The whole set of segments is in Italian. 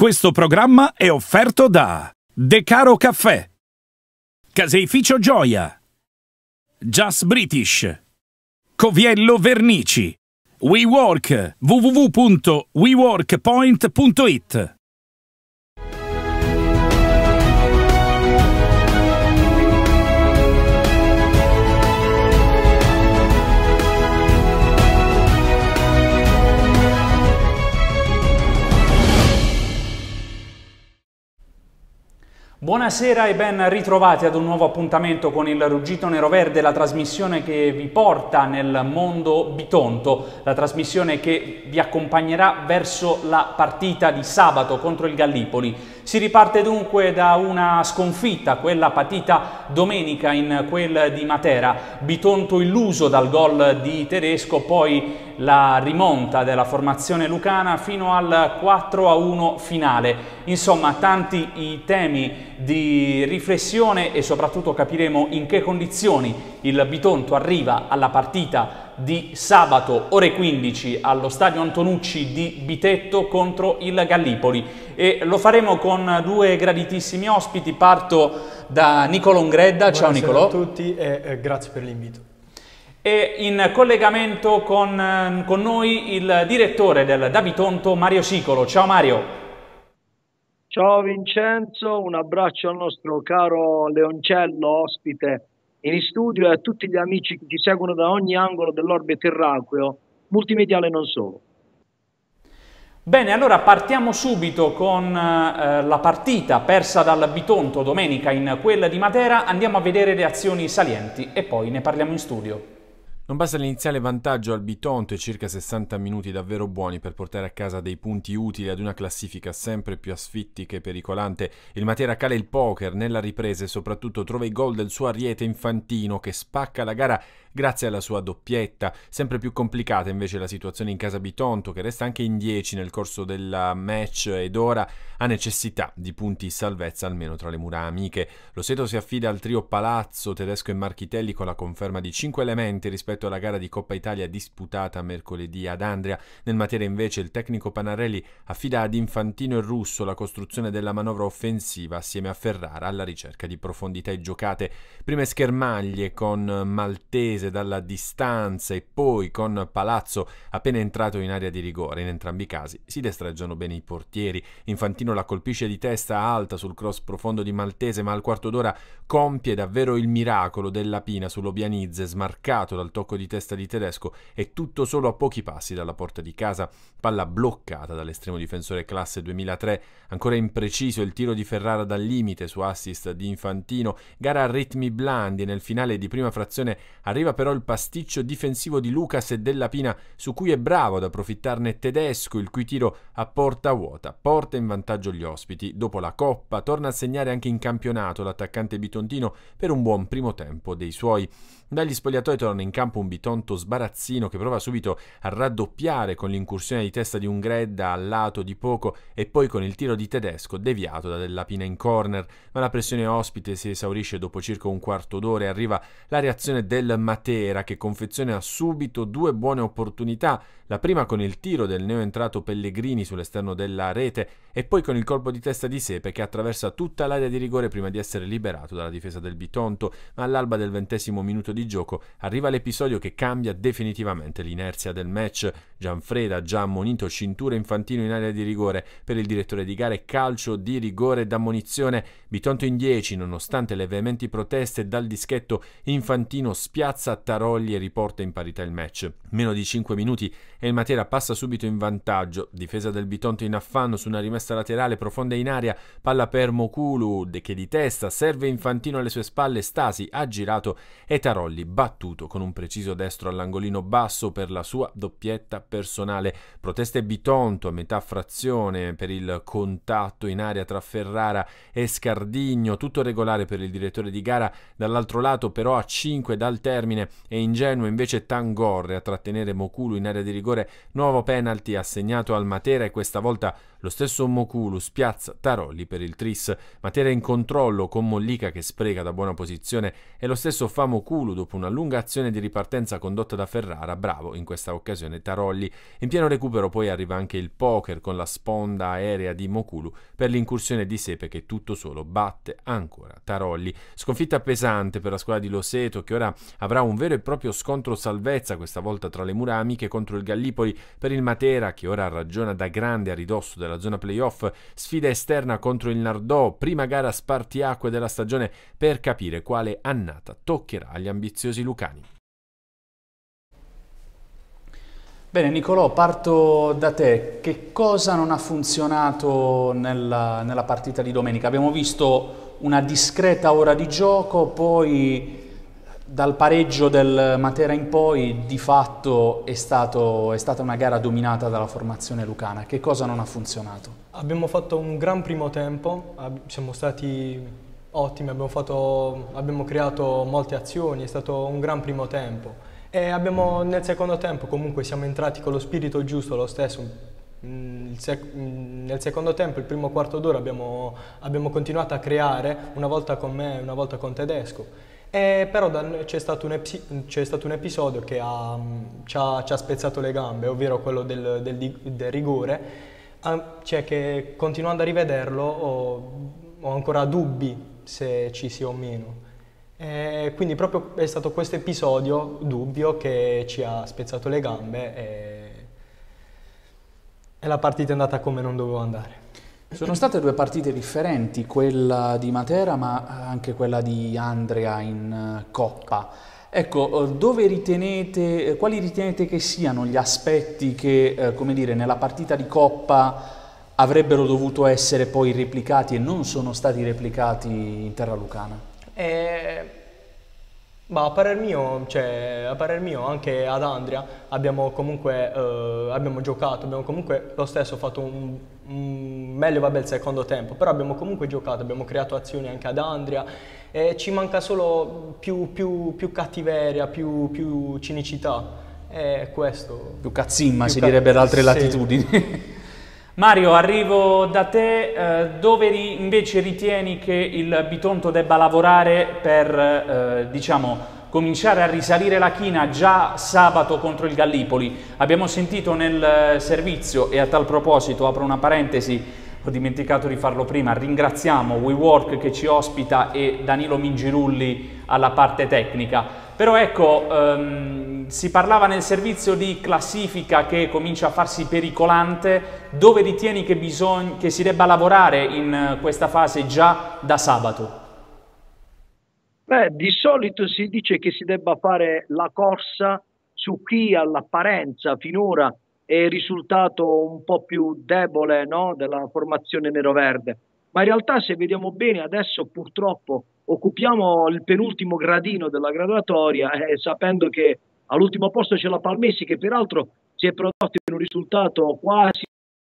Questo programma è offerto da De Caro Caffè, Caseificio Gioia, Just British, Coviello Vernici, WeWork, www.weworkpoint.it. Buonasera e ben ritrovati ad un nuovo appuntamento con il Ruggito Nero Verde, la trasmissione che vi porta nel mondo bitonto, la trasmissione che vi accompagnerà verso la partita di sabato contro il Gallipoli. Si riparte dunque da una sconfitta, quella patita domenica in quel di Matera, Bitonto illuso dal gol di Tedesco, poi la rimonta della formazione lucana fino al 4-1 finale. Insomma, tanti i temi di riflessione e soprattutto capiremo in che condizioni il Bitonto arriva alla partita di sabato ore 15 allo stadio Antonucci di Bitetto contro il Gallipoli e lo faremo con due graditissimi ospiti. Parto da Nicolo Ngredda. Ciao Nicolo. Ciao a tutti e eh, grazie per l'invito. E in collegamento con, eh, con noi il direttore del Davitonto Mario Sicolo. Ciao Mario. Ciao Vincenzo, un abbraccio al nostro caro Leoncello, ospite in studio e a tutti gli amici che ci seguono da ogni angolo dell'orbe terracqueo, multimediale non solo. Bene, allora partiamo subito con eh, la partita persa dal Bitonto domenica in quella di Matera, andiamo a vedere le azioni salienti e poi ne parliamo in studio. Non basta l'iniziale vantaggio al Bitonto e circa 60 minuti davvero buoni per portare a casa dei punti utili ad una classifica sempre più asfittica e pericolante. Il Matera cala il poker nella ripresa e soprattutto trova i gol del suo ariete infantino che spacca la gara grazie alla sua doppietta. Sempre più complicata invece la situazione in casa Bitonto che resta anche in 10 nel corso del match ed ora ha necessità di punti salvezza almeno tra le mura amiche. Lo Seto si affida al trio Palazzo, Tedesco e Marchitelli con la conferma di 5 elementi rispetto rispetto alla gara di Coppa Italia disputata mercoledì ad Andria. Nel materia invece il tecnico Panarelli affida ad Infantino e Russo la costruzione della manovra offensiva assieme a Ferrara alla ricerca di profondità e giocate. Prime schermaglie con Maltese dalla distanza e poi con Palazzo appena entrato in area di rigore. In entrambi i casi si destreggiano bene i portieri. Infantino la colpisce di testa alta sul cross profondo di Maltese ma al quarto d'ora compie davvero il miracolo della Pina sull'Obianizze smarcato dal tocco di testa di tedesco e tutto solo a pochi passi dalla porta di casa, palla bloccata dall'estremo difensore classe 2003, ancora impreciso il tiro di Ferrara dal limite su assist di Infantino, gara a ritmi blandi nel finale di prima frazione arriva però il pasticcio difensivo di Lucas e della Pina su cui è bravo ad approfittarne tedesco, il cui tiro a porta vuota porta in vantaggio gli ospiti. Dopo la coppa torna a segnare anche in campionato l'attaccante bitontino per un buon primo tempo dei suoi. Dagli spogliatoi torna in campo un bitonto sbarazzino che prova subito a raddoppiare con l'incursione di testa di un Gredda al lato di poco e poi con il tiro di tedesco deviato da Della Pina in corner, ma la pressione ospite si esaurisce dopo circa un quarto d'ora e arriva la reazione del Matera che confeziona subito due buone opportunità, la prima con il tiro del neoentrato Pellegrini sull'esterno della rete e poi con il colpo di testa di Sepe che attraversa tutta l'area di rigore prima di essere liberato dalla difesa del Bitonto, ma all'alba del ventesimo minuto di gioco arriva l'episodio che cambia definitivamente l'inerzia del match. Gianfreda già ammonito cintura infantino in area di rigore per il direttore di gare calcio di rigore d'ammonizione. Bitonto in 10 nonostante le veementi proteste dal dischetto infantino spiazza Tarolli e riporta in parità il match. Meno di 5 minuti e il Matera passa subito in vantaggio. Difesa del Bitonto in affanno su una rimessa laterale profonda in aria, palla per Mokulu che di testa serve infantino alle sue spalle, Stasi ha girato e Tarolli battuto con un preciso destro all'angolino basso per la sua doppietta personale. Proteste Bitonto a metà frazione per il contatto in aria tra Ferrara e Scardigno, tutto regolare per il direttore di gara. Dall'altro lato però a 5 dal termine è ingenuo invece Tangorre a trattenere Mokulu in area di rigore rigore, nuovo penalty assegnato al Matera e questa volta lo stesso Mokulu spiazza Tarolli per il tris. Matera in controllo con Mollica che spreca da buona posizione e lo stesso fa Mokulu dopo una lunga azione di ripartenza condotta da Ferrara, bravo in questa occasione Tarolli. In pieno recupero poi arriva anche il poker con la sponda aerea di Mokulu per l'incursione di Sepe che tutto solo batte ancora Tarolli. Sconfitta pesante per la squadra di Loseto che ora avrà un vero e proprio scontro salvezza questa volta tra le mura amiche contro il Gallipoli per il Matera che ora ragiona da grande a ridosso della zona playoff, sfida esterna contro il Nardò, prima gara spartiacque della stagione per capire quale annata toccherà agli ambiziosi lucani. Bene Nicolò, parto da te. Che cosa non ha funzionato nella, nella partita di domenica? Abbiamo visto una discreta ora di gioco, poi dal pareggio del Matera in poi di fatto è, stato, è, stata una gara dominata dalla formazione lucana. Che cosa non ha funzionato? Abbiamo fatto un gran primo tempo, siamo stati ottimi, abbiamo, fatto, abbiamo creato molte azioni, è stato un gran primo tempo. E abbiamo, nel secondo tempo comunque siamo entrati con lo spirito giusto, lo stesso. Mm, sec mm, nel secondo tempo, il primo quarto d'ora, abbiamo, abbiamo continuato a creare, una volta con me, una volta con Tedesco e però c'è stato, stato, un episodio che ha, ci, ha, ci, ha, spezzato le gambe, ovvero quello del, del, del rigore, cioè che continuando a rivederlo ho, ho, ancora dubbi se ci sia o meno. E quindi proprio è stato questo episodio dubbio che ci ha spezzato le gambe e, e la partita è andata come non doveva andare. Sono state due partite differenti, quella di Matera ma anche quella di Andrea in eh, Coppa. Ecco, eh, ritenete, eh, quali ritenete che siano gli aspetti che, come dire, nella partita di Coppa avrebbero dovuto essere poi replicati e non sono stati replicati in terra lucana? Eh, ma a parer mio, cioè, a parer mio anche ad Andria abbiamo comunque eh, abbiamo giocato, abbiamo comunque lo stesso fatto un, un, meglio vabbè il secondo tempo, però abbiamo comunque giocato, abbiamo creato azioni anche ad Andria e ci manca solo più, più, più cattiveria, più, più cinicità. E questo. Più cazzimma più si direbbe da altre sì. latitudini. Mario, arrivo da te, eh, dove invece ritieni che il Bitonto debba lavorare per, eh, diciamo, cominciare a risalire la china già sabato contro il Gallipoli? Abbiamo sentito nel servizio, e a tal proposito apro una parentesi, ho dimenticato di farlo prima, ringraziamo WeWork che ci ospita e Danilo Mingirulli alla parte tecnica. Però ecco, ehm, si parlava nel servizio di classifica che comincia a farsi pericolante, dove ritieni che, bisogna, che si debba lavorare in questa fase già da sabato? Beh, di solito si dice che si debba fare la corsa su chi all'apparenza finora è risultato un po' più debole no? della formazione nero-verde. Ma in realtà se vediamo bene adesso purtroppo occupiamo il penultimo gradino della graduatoria eh, sapendo che all'ultimo posto c'è la Palmesi che peraltro si è prodotto in un risultato quasi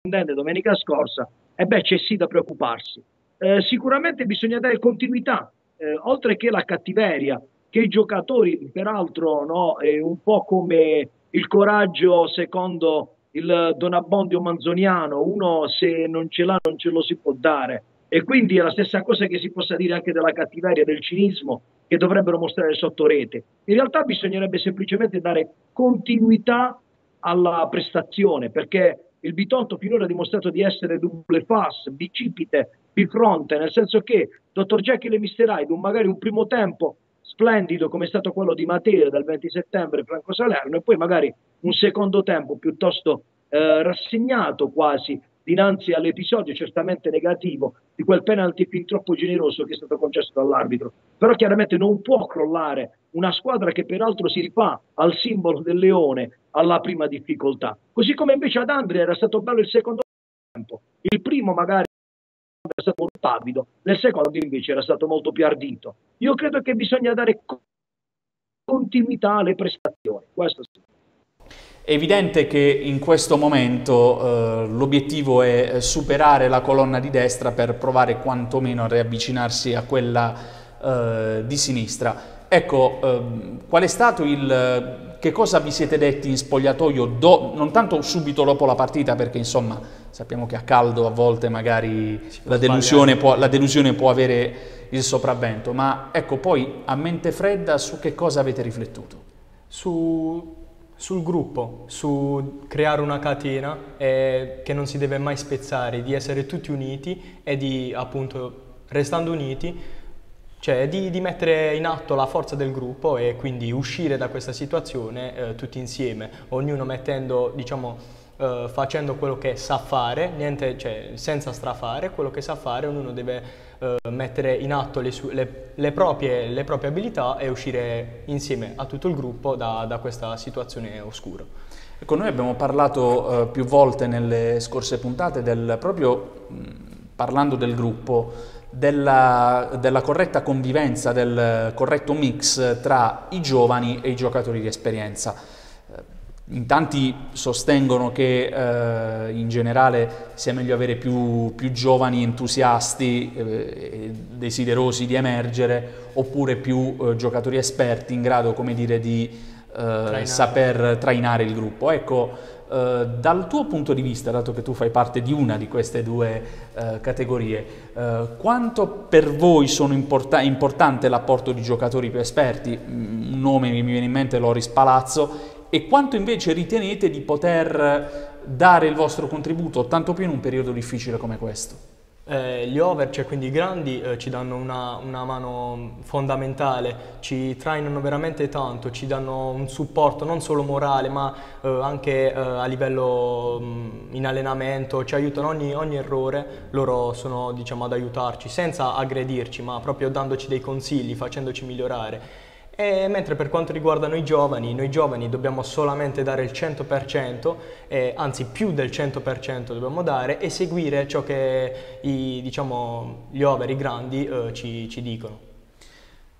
sorprendente domenica scorsa e beh c'è sì da preoccuparsi. Eh, sicuramente bisogna dare continuità, eh, oltre che la cattiveria, che i giocatori peraltro no, è un po' come il coraggio secondo il Don Abbondio manzoniano, uno se non ce l'ha non ce lo si può dare. E quindi è la stessa cosa che si possa dire anche della cattiveria, del cinismo che dovrebbero mostrare sotto rete. In realtà bisognerebbe semplicemente dare continuità alla prestazione, perché il Bitonto finora ha dimostrato di essere double fas, bicipite, bifronte, nel senso che Dr. Jekyll e Mr. Hyde, magari un primo tempo splendido come è stato quello di Matera dal 20 settembre Franco Salerno e poi magari un secondo tempo piuttosto eh, rassegnato quasi dinanzi all'episodio certamente negativo di quel penalty fin troppo generoso che è stato concesso dall'arbitro. Però chiaramente non può crollare una squadra che peraltro si rifà al simbolo del leone alla prima difficoltà. Così come invece ad Andrea era stato bello il secondo tempo. Il primo magari stato molto pavido, nel secondo invece era stato molto più ardito. Io credo che bisogna dare continuità alle prestazioni, questo sì. È evidente che in questo momento eh, l'obiettivo è superare la colonna di destra per provare quantomeno a riavvicinarsi a quella eh, di sinistra. Ecco, ehm, qual è stato il... che cosa vi siete detti in spogliatoio, do, non tanto subito dopo la partita, perché insomma sappiamo che a caldo a volte magari la delusione, può, la delusione può avere il sopravvento, ma ecco poi a mente fredda su che cosa avete riflettuto? Su, sul gruppo, su creare una catena eh, che non si deve mai spezzare, di essere tutti uniti e di appunto restando uniti cioè di, di, mettere in atto la forza del gruppo e quindi uscire da questa situazione eh, tutti insieme, ognuno mettendo, diciamo, eh, facendo quello che sa fare, niente, cioè, senza strafare, quello che sa fare, ognuno deve eh, mettere in atto le, le, le, proprie, le, proprie, abilità e uscire insieme a tutto il gruppo da, da questa situazione oscura. Ecco, noi abbiamo parlato eh, più volte nelle scorse puntate del, proprio mh, parlando del gruppo, della, della, corretta convivenza, del corretto mix tra i giovani e i giocatori di esperienza. Eh, in tanti sostengono che eh, in generale sia meglio avere più, più giovani entusiasti, eh, desiderosi di emergere, oppure più eh, giocatori esperti in grado, come dire, di eh, trainare. saper trainare il gruppo. Ecco, eh, dal tuo punto di vista, dato che tu fai parte di una di queste due uh, categorie, uh, quanto per voi sono importa importante l'apporto di giocatori più esperti? Mm, un nome mi viene in mente Loris Palazzo e quanto invece ritenete di poter dare il vostro contributo, tanto più in un periodo difficile come questo? Eh, gli over, cioè quindi i grandi, eh, ci danno una, una, mano fondamentale, ci trainano veramente tanto, ci danno un supporto non solo morale ma eh, anche eh, a livello mh, mm, in allenamento, ci aiutano ogni, ogni errore, loro sono diciamo ad aiutarci senza aggredirci ma proprio dandoci dei consigli, facendoci migliorare. E mentre per quanto riguarda noi giovani, noi giovani dobbiamo solamente dare il 100%, eh, anzi più del 100% dobbiamo dare e seguire ciò che i, diciamo, gli over, i grandi eh, ci, ci, dicono.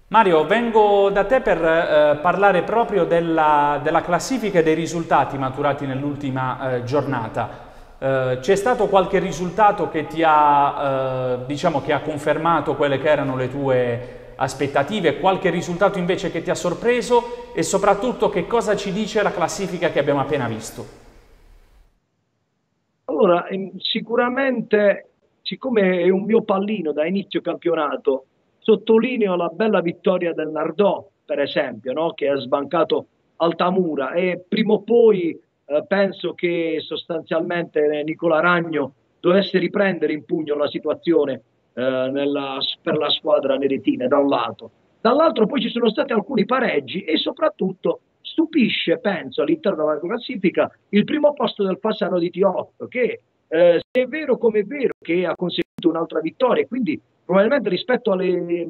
Mario, vengo da te per eh, parlare proprio della, della, classifica dei risultati maturati nell'ultima eh, giornata. Uh, c'è stato qualche risultato che ti ha, uh, diciamo, che ha confermato quelle che erano le tue aspettative, qualche risultato invece che ti ha sorpreso e soprattutto che cosa ci dice la classifica che abbiamo appena visto? Allora, ehm, sicuramente, siccome è un mio pallino da inizio campionato, sottolineo la bella vittoria del Nardò, per esempio, no? che ha sbancato Altamura e prima o poi eh, penso che sostanzialmente Nicola Ragno dovesse riprendere in pugno la situazione eh, nella, per la squadra neretina da un lato. Dall'altro poi ci sono stati alcuni pareggi e soprattutto stupisce, penso, all'interno della classifica il primo posto del Fassano di T8 che eh, se è vero come è vero che ha conseguito un'altra vittoria quindi probabilmente rispetto alle eh,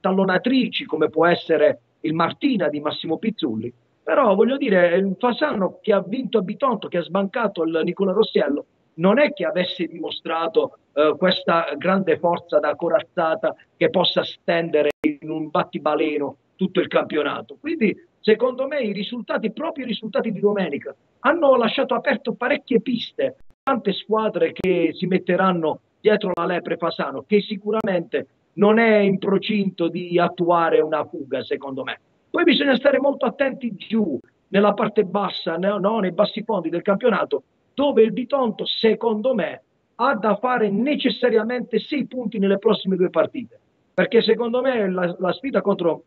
tallonatrici come può essere il Martina di Massimo Pizzulli però voglio dire il Fasano che ha vinto a Bitonto che ha sbancato il Nicola Rossiello non è che avesse dimostrato eh, questa grande forza da corazzata che possa stendere in un battibaleno tutto il campionato. Quindi, secondo me, i risultati, proprio i risultati di domenica, hanno lasciato aperto parecchie piste, tante squadre che si metteranno dietro la lepre Fasano, che sicuramente non è in procinto di attuare una fuga, secondo me. Poi bisogna stare molto attenti giù, nella parte bassa, no, nei bassi fondi del campionato, dove il Bitonto, secondo me, ha da fare necessariamente sei punti nelle prossime due partite. Perché secondo me la, la sfida contro,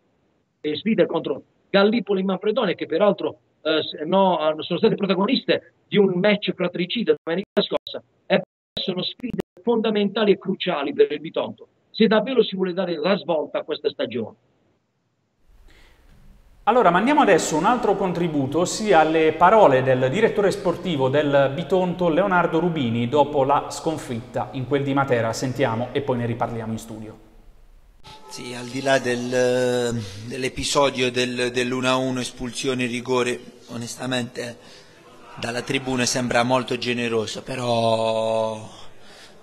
le sfide contro Gallipoli e Manfredonia, che peraltro eh, no, sono state protagoniste di un match fratricida domenica scorsa, e sono sfide fondamentali e cruciali per il Bitonto, se davvero si vuole dare la svolta a questa stagione. Allora, mandiamo adesso un altro contributo, ossia le parole del direttore sportivo del Bitonto, Leonardo Rubini, dopo la sconfitta in quel di Matera. Sentiamo e poi ne riparliamo in studio. Sì, al di là del, dell'episodio del, dell'1-1 espulsione rigore, onestamente dalla tribuna sembra molto generoso, però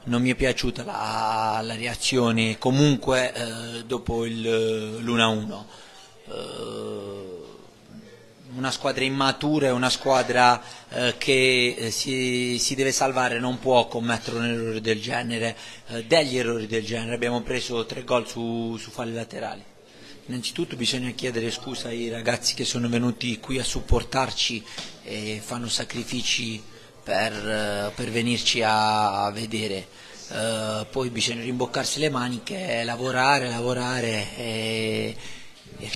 non mi è piaciuta la, la reazione comunque eh, dopo l'1-1 eh, una squadra immatura e una squadra eh, che eh, si, si, deve salvare non può commettere un errore del genere, eh, degli errori del genere, abbiamo preso tre gol su, su falli laterali innanzitutto bisogna chiedere scusa ai ragazzi che sono venuti qui a supportarci e fanno sacrifici per, eh, per venirci a vedere. Uh, poi bisogna rimboccarsi le maniche, lavorare, lavorare e,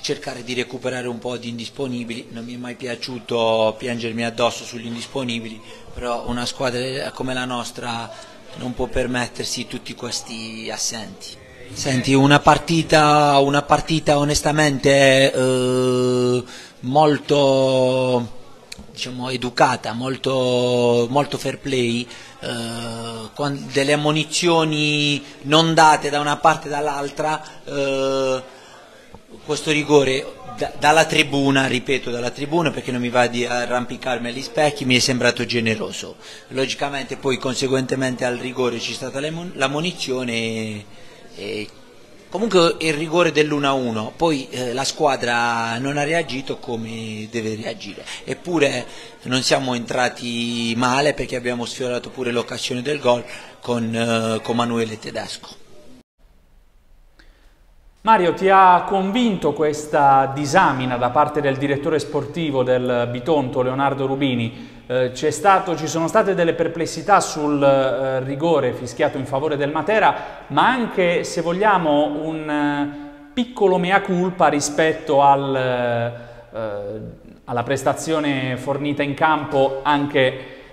cercare di recuperare un po' di indisponibili. Non mi è mai piaciuto piangermi addosso sugli indisponibili, però una squadra come la nostra non può permettersi tutti questi assenti. Senti, una partita, una partita onestamente eh, molto diciamo, educata, molto, molto fair play, eh, delle ammonizioni non date da una parte e dall'altra, eh, questo rigore da, dalla tribuna, ripeto dalla tribuna perché non mi va di arrampicarmi agli specchi, mi è sembrato generoso. Logicamente poi conseguentemente al rigore c'è stata l'ammonizione e, e Comunque il rigore dell'1-1, poi eh, la squadra non ha reagito come deve reagire, eppure non siamo entrati male perché abbiamo sfiorato pure l'occasione del gol con, eh, con Manuele Tedesco. Mario, ti ha convinto questa disamina da parte del direttore sportivo del Bitonto, Leonardo Rubini? Eh, stato, ci sono state delle perplessità sul eh, rigore fischiato in favore del Matera, ma anche, se vogliamo, un eh, piccolo mea culpa rispetto al, eh, alla prestazione fornita in campo anche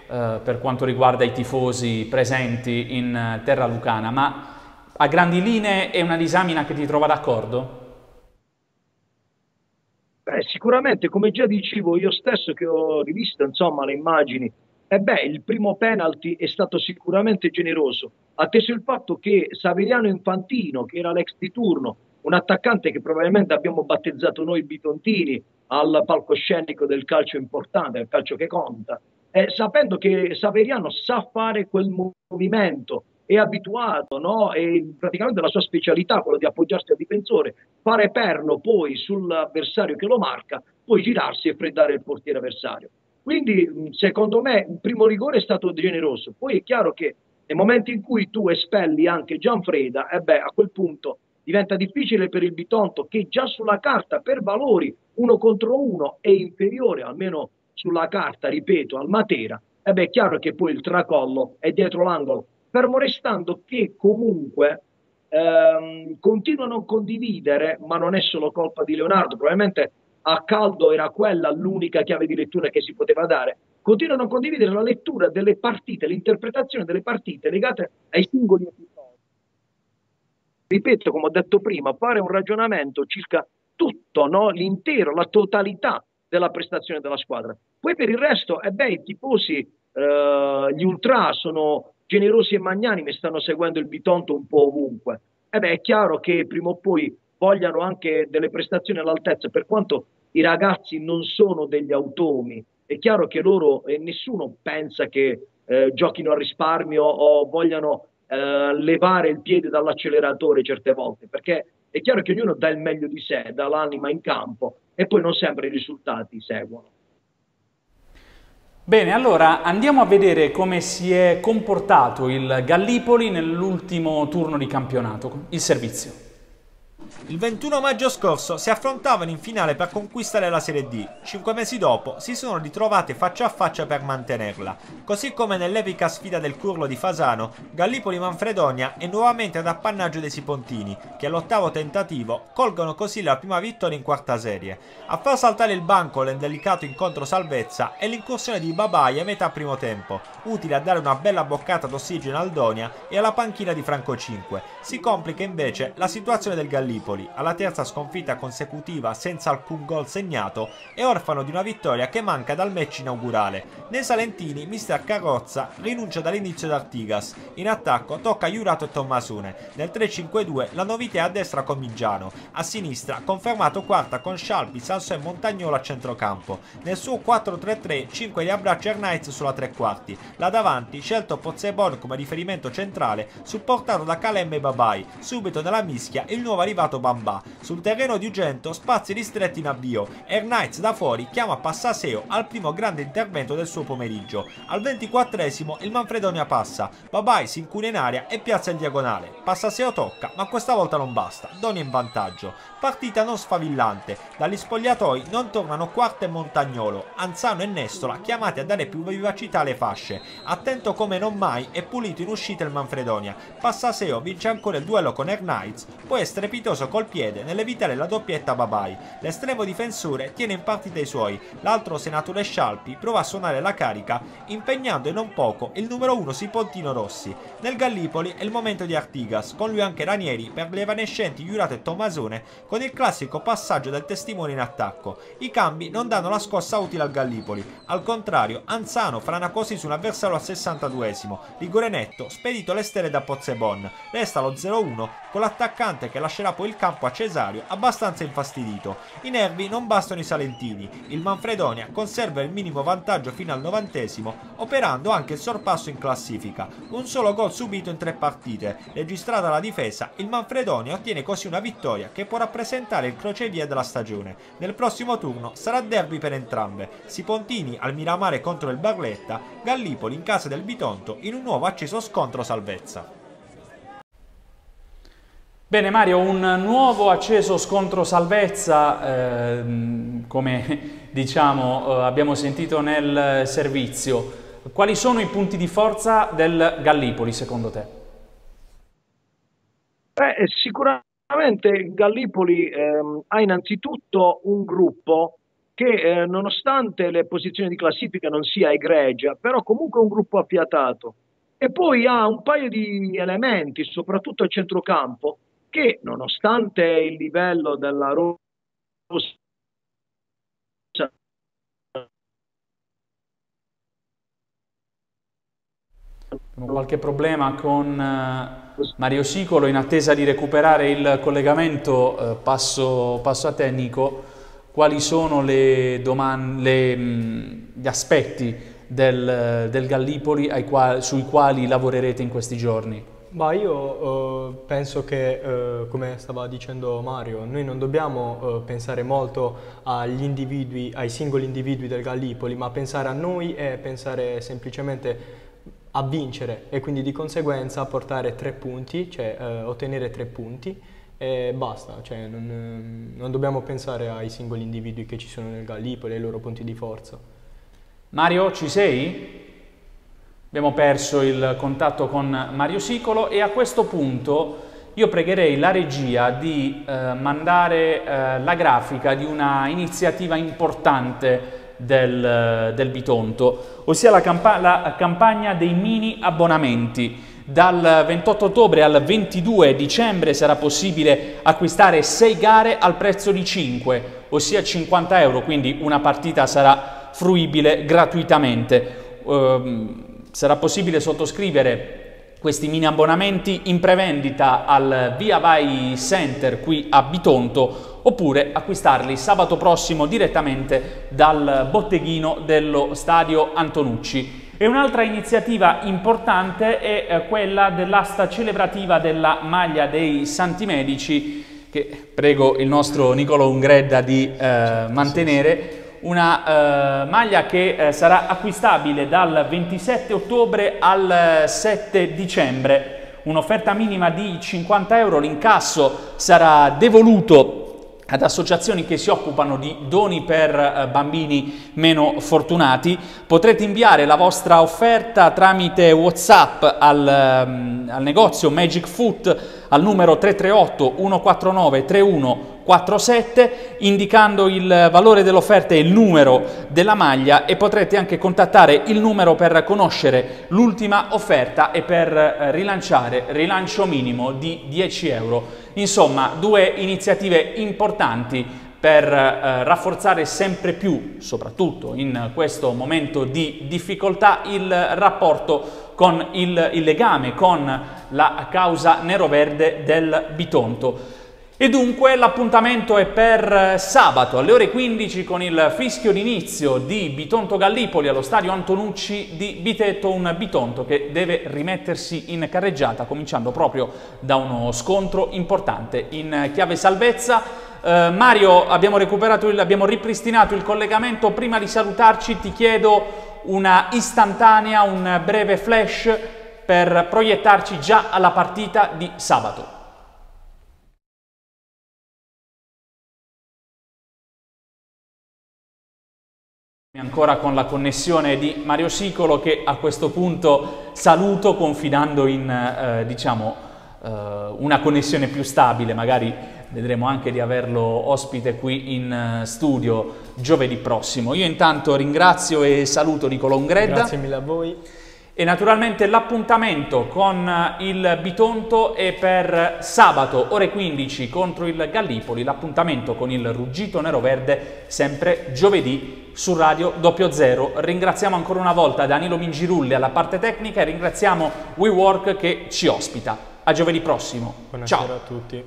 eh, per quanto riguarda i tifosi presenti in terra lucana. Ma a grandi linee è una disamina che ti trova d'accordo? Beh, sicuramente, come già dicevo io stesso che ho rivisto insomma, le immagini, e beh, il primo penalty è stato sicuramente generoso, atteso il fatto che Saveriano Infantino, che era l'ex di turno, un attaccante che probabilmente abbiamo battezzato noi bitontini al palcoscenico del calcio importante, del calcio che conta, eh, sapendo che Saveriano sa fare quel movimento, è abituato, no? e praticamente la sua specialità, quello di appoggiarsi al difensore, fare perno poi sull'avversario che lo marca, poi girarsi e freddare il portiere avversario. Quindi secondo me il primo rigore è stato generoso, poi è chiaro che nel momento in cui tu espelli anche Gianfreda, eh beh, a quel punto diventa difficile per il Bitonto che già sulla carta per valori uno contro uno è inferiore, almeno sulla carta, ripeto, al Matera, e beh, è chiaro che poi il tracollo è dietro l'angolo fermo restando che comunque ehm, continuo a condividere, ma non è solo colpa di Leonardo, probabilmente a caldo era quella l'unica chiave di lettura che si poteva dare. Continuo a condividere la lettura delle partite, l'interpretazione delle partite legate ai singoli episodi. Ripeto, come ho detto prima, fare un ragionamento circa tutto, no? l'intero, la totalità della prestazione della squadra. Poi per il resto, eh beh, i tifosi, eh, gli ultra sono generosi e magnanimi stanno seguendo il Bitonto un po' ovunque. E beh, è chiaro che prima o poi vogliano anche delle prestazioni all'altezza, per quanto i ragazzi non sono degli automi, è chiaro che loro e nessuno pensa che eh, giochino a risparmio o vogliano eh, levare il piede dall'acceleratore certe volte, perché è chiaro che ognuno dà il meglio di sé, dà l'anima in campo e poi non sempre i risultati seguono. Bene, allora andiamo a vedere come si è comportato il Gallipoli nell'ultimo turno di campionato, il servizio. Il 21 maggio scorso si affrontavano in finale per conquistare la Serie D. Cinque mesi dopo si sono ritrovate faccia a faccia per mantenerla. Così come nell'epica sfida del Curlo di Fasano, Gallipoli-Manfredonia è nuovamente ad appannaggio dei Sipontini, che all'ottavo tentativo colgono così la prima vittoria in quarta serie. A far saltare il banco l'indelicato incontro salvezza è l'incursione di Babai a metà primo tempo, utile a dare una bella boccata d'ossigeno al Donia e alla panchina di Franco 5. Si complica invece la situazione del Gallipoli Napoli, alla terza sconfitta consecutiva senza alcun gol segnato, è orfano di una vittoria che manca dal match inaugurale. Nei Salentini, mister Carrozza rinuncia dall'inizio d'Artigas. In attacco tocca Jurato e Tommasone. Nel 3-5-2 la novità è a destra con Migiano. A sinistra confermato quarta con Scialpi, Salso e Montagnolo a centrocampo. Nel suo 4-3-3 5 li abbraccia Knights sulla tre quarti. Là davanti scelto Pozzebon come riferimento centrale supportato da Kalem e Babai. Subito nella mischia il nuovo arrivato Renato Bambà. Sul terreno di Ugento spazi ristretti in avvio. Air Knights da fuori chiama Passaseo al primo grande intervento del suo pomeriggio. Al 24esimo il Manfredonia passa, Babai si incuna in aria e piazza il diagonale. Passaseo tocca, ma questa volta non basta, Doni in vantaggio. Partita non sfavillante, dagli spogliatoi non tornano Quarta e Montagnolo, Anzano e Nestola chiamati a dare più vivacità alle fasce. Attento come non mai e pulito in uscita il Manfredonia. Passaseo vince ancora il duello con Air Knights, poi è strepitoso col piede nell'evitare la doppietta Babai. L'estremo difensore tiene in partita i suoi, l'altro senatore Scialpi prova a suonare la carica, impegnando e non poco il numero 1 Sipontino Rossi. Nel Gallipoli è il momento di Artigas, con lui anche Ranieri per le evanescenti Jurato e Tommasone con il classico passaggio del testimone in attacco. I cambi non danno la scossa utile al Gallipoli, al contrario Anzano frana così su un avversario al 62esimo, rigore netto, spedito alle stelle da Pozzebon. Resta lo 0-1 con l'attaccante che lascerà poi il campo a Cesario abbastanza infastidito. I nervi non bastano i salentini, il Manfredonia conserva il minimo vantaggio fino al novantesimo, operando anche il sorpasso in classifica. Un solo gol subito in tre partite, registrata la difesa, il Manfredonia ottiene così una vittoria che può rappresentare il crocevia della stagione. Nel prossimo turno sarà derby per entrambe. Sipontini al Miramare contro il Barletta, Gallipoli in casa del Bitonto in un nuovo acceso scontro salvezza. Bene Mario, un nuovo acceso scontro salvezza, eh, come diciamo eh, abbiamo sentito nel servizio. Quali sono i punti di forza del Gallipoli secondo te? Beh, sicuramente Sicuramente Gallipoli ehm, ha innanzitutto un gruppo che eh, nonostante le posizioni di classifica non sia egregia, però comunque è un gruppo affiatato. E poi ha un paio di elementi, soprattutto a centrocampo, che nonostante il livello della Abbiamo qualche problema con eh, Mario Sicolo, in attesa di recuperare il collegamento eh, passo, passo a te Nico. Quali sono le le, gli aspetti del, del Gallipoli quali, sui quali lavorerete in questi giorni? Ma io eh, penso che, eh, come stava dicendo Mario, noi non dobbiamo eh, pensare molto agli individui, ai singoli individui del Gallipoli, ma pensare a noi e pensare semplicemente a vincere e quindi di conseguenza portare tre punti, cioè eh, ottenere tre punti e basta, cioè non, non, dobbiamo pensare ai singoli individui che ci sono nel Gallipoli ai loro punti di forza. Mario, ci sei? Abbiamo perso il contatto con Mario Sicolo e a questo punto io pregherei la regia di eh, mandare eh, la grafica di una iniziativa importante del, del Bitonto, ossia la, campa la campagna dei mini abbonamenti. Dal 28 ottobre al 22 dicembre sarà possibile acquistare 6 gare al prezzo di 5, ossia 50 euro, quindi una partita sarà fruibile gratuitamente. Uh, sarà possibile sottoscrivere questi mini abbonamenti in prevendita al Via Vai Center qui a Bitonto oppure acquistarli sabato prossimo direttamente dal botteghino dello stadio Antonucci. E un'altra iniziativa importante è eh, quella dell'asta celebrativa della maglia dei Santi Medici che prego il nostro Nicolo Ungredda di eh, mantenere una uh, maglia che uh, sarà acquistabile dal 27 ottobre al 7 eh, dicembre, un'offerta minima di 50 euro, l'incasso sarà devoluto ad associazioni che si occupano di doni per uh, bambini meno fortunati. Potrete inviare la vostra offerta tramite Whatsapp al, um, al negozio Magic Foot al numero 338 149 31 47 indicando il valore dell'offerta e il numero della maglia e potrete anche contattare il numero per conoscere l'ultima offerta e per eh, rilanciare rilancio minimo di 10 euro. Insomma, due iniziative importanti per eh, rafforzare sempre più, soprattutto in questo momento di difficoltà, il rapporto con il, il legame con la causa nero-verde del Bitonto. E dunque l'appuntamento è per sabato alle ore 15 con il fischio d'inizio di Bitonto Gallipoli allo stadio Antonucci di Bitetto, un Bitonto che deve rimettersi in carreggiata cominciando proprio da uno scontro importante in chiave salvezza. Eh, Mario, abbiamo, il, abbiamo ripristinato il collegamento, prima di salutarci ti chiedo una istantanea, un breve flash per proiettarci già alla partita di sabato. Ancora con la connessione di Mario Sicolo che a questo punto saluto confidando in eh, diciamo, eh, una connessione più stabile, magari vedremo anche di averlo ospite qui in eh, studio giovedì prossimo. Io intanto ringrazio e saluto Nicolò Ungredda. Grazie mille a voi. E naturalmente l'appuntamento con il Bitonto è per sabato ore 15 contro il Gallipoli, l'appuntamento con il Ruggito Nero Verde sempre giovedì su Radio 00. Ringraziamo ancora una volta Danilo Mingirulli alla parte tecnica e ringraziamo WeWork che ci ospita. A giovedì prossimo. Buonasera Ciao a tutti.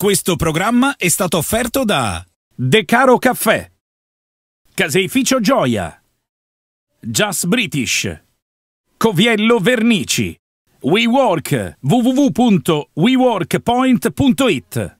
Questo programma è stato offerto da De Caro Caffè, Caseificio Gioia, Just British, Coviello Vernici, WeWork, www.weworkpoint.it